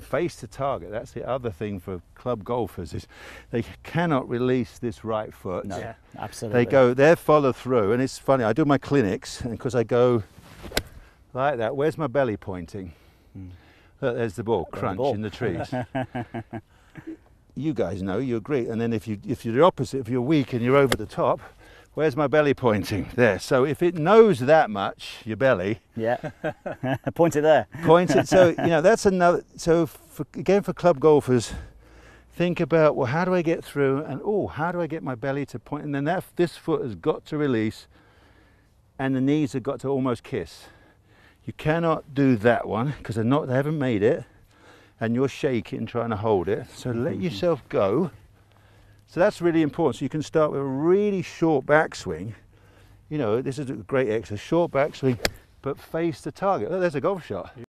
face the target. That's the other thing for club golfers is they cannot release this right foot. No, Yeah. absolutely. They go, they follow through, and it's funny. I do my clinics, and because I go like that, where's my belly pointing? Hmm. Look, there's the ball, There's the crunch ball. in the trees. you guys know, you agree. And then if you if you're the opposite, if you're weak and you're over the top, where's my belly pointing? There. So if it knows that much, your belly, Yeah. Point it there. points it. So you know that's another. So for, again, for club golfers, think about well, how do I get through? And oh, how do I get my belly to point? And then that this foot has got to release, and the knees have got to almost kiss. You cannot do that one because they're not. They haven't made it, and you're shaking trying to hold it. So let yourself go. So that's really important. So you can start with a really short backswing. You know, this is a great exercise. Short backswing, but face the target. Look, there's a golf shot.